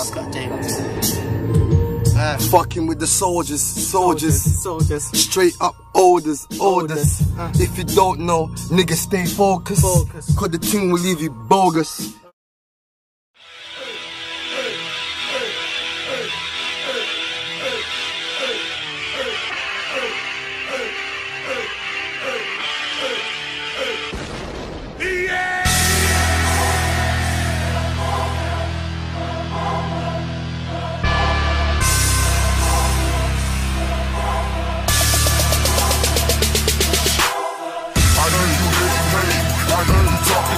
Scott James. Uh, Fucking with the soldiers, soldiers, Soldiers. straight up orders, orders. Orders. If you don't know, nigga, stay focused. Focus. Cause the team will leave you bogus.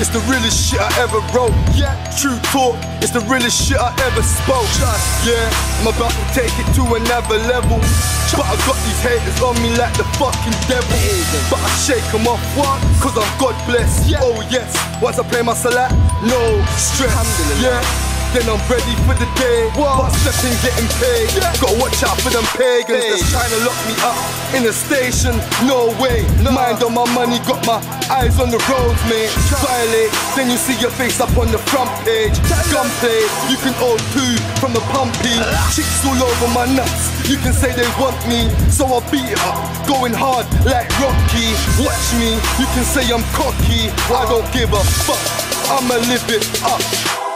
it's the realest shit I ever wrote. Yeah, true talk, it's the realest shit I ever spoke. Yeah, I'm about to take it to another level. But I got these haters on me like the fucking devil. But I shake them off, what? Cause I'm God blessed. Oh yes, once I play my salat, no stress. Yeah. Then I'm ready for the day. But stepping, getting paid. Gotta watch out for them pagans that's trying to lock me up in a station. No way. Mind on my money, got my eyes on the roads, mate. Violate, then you see your face up on the front page. Gunplay, you can owe two from the pumpy. Chicks all over my nuts. You can say they want me, so I'll beat it up. Going hard like Rocky. Watch me, you can say I'm cocky. I don't give a fuck. I'ma live it up.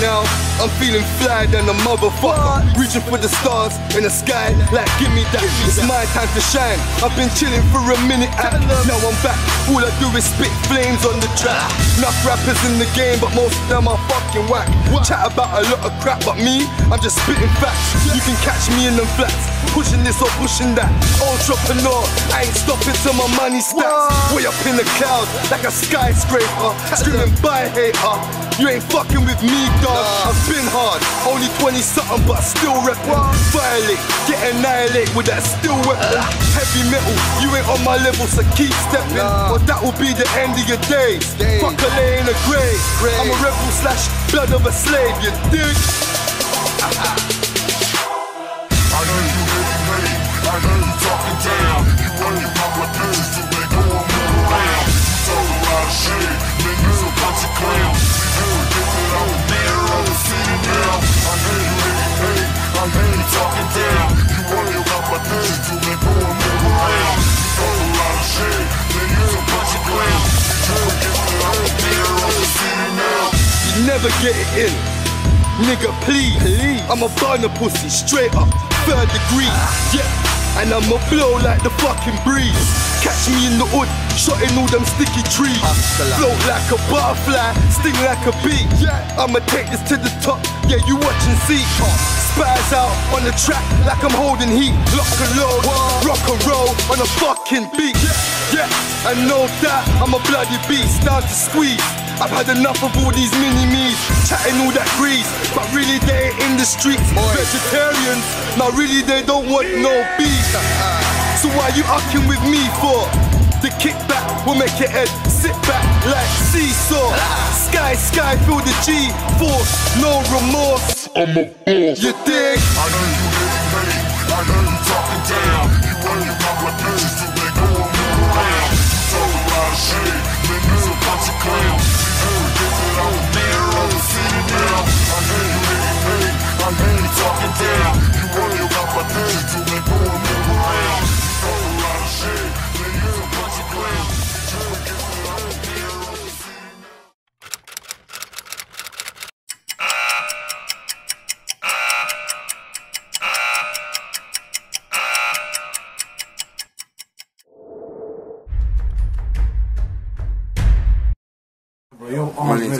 Now, I'm feeling fly than a motherfucker. Reaching for the stars in the sky, like, give me that. It's my time to shine. I've been chilling for a minute, and now I'm back. All I do is spit flames on the track. Enough rappers in the game, but most of them are fucking whack. Chat about a lot of crap, but me, I'm just spitting facts. You can catch me in them flats, pushing this or pushing that. Entrepreneur, I ain't stopping till my money stacks. Way up in the clouds, like a skyscraper. Screaming by hater. You ain't fucking with me, dog. I've been hard, only 20 something, but I still reppin'. Violate, get annihilate with that steel weapon. Uh. Heavy metal, you ain't on my level, so keep stepping. Or that will be the end of your days. Fuck a lay in a grave. I'm a rebel slash blood of a slave, you dig? Never get it in. Nigga, please. I'm a burner pussy, straight up, third degree. Yeah. And I'ma blow like the fucking breeze. Catch me in the hood, shotting all them sticky trees. Float like a butterfly, sting like a bee. I'ma take this to the top, yeah, you watch and see. Spaz out on the track like I'm holding heat. Lock and load, rock and roll on a fucking beat. Yeah, and no doubt I'm a bloody beast, down to squeeze. I've had enough of all these mini me's, chatting all that grease, but really they ain't in the streets. Vegetarians, now really they don't want no beef. So why you ucking with me for? The kickback will make your head sit back like seesaw. Sky, sky, feel the G force, no remorse. I'm a boss. You dig? I know you getting paid. I know you talking down. You worry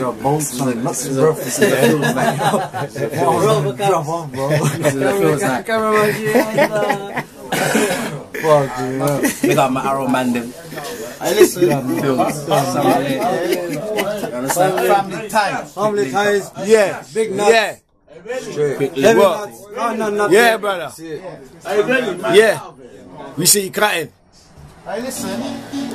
your arms with a bolt, son. Not This bro. is feels like. This is the feels like. Drop off, bro. This is the feels like. Fuck, dude. yeah. Big up my arrow man them. Hey, listen. Feels. Something there. Family ties. Family ties. Yeah, Big nuts. yeah, Quickly. Heavy What? nuts. Oh, no, no. yeah, brother. Yeah, we see you cutting. Hey, listen.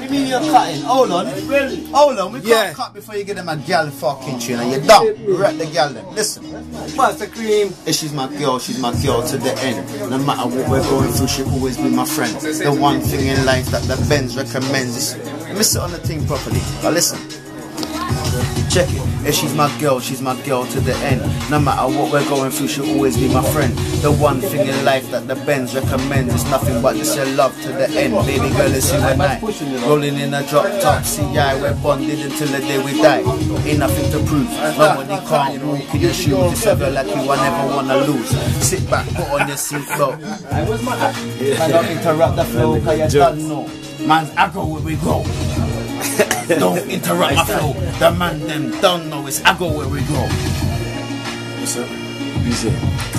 You mean you're cutting? Hold on. Hold on. We can't cut before you get them a gal fucking tune. And you're done. Wreck the gal then. Listen. Buster cream. If she's my girl, she's my girl to the end. No matter what we're going through, she'll always be my friend. The one thing in life that the Benz recommends is me sit on the thing properly. But listen. Check it. If she's my girl, she's my girl to the end. No matter what we're going through, she'll always be my friend. The one thing in life that the Benz recommends is nothing but just your love to the end. Baby girl, it's you and I. Rolling in a drop top, CI, we're bonded until the day we die. Ain't nothing to prove. Nobody can't walk in your shoes. It's ever like you, I never wanna lose. Sit back, put on your seatbelt. Man, don't interrupt the flow, cause you don't know. Man's I go where we go. don't interrupt my flow. The man them don't know it's I go where we go. Yes, sir. Yes, Easy.